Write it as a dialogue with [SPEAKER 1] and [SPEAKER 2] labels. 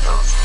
[SPEAKER 1] circles.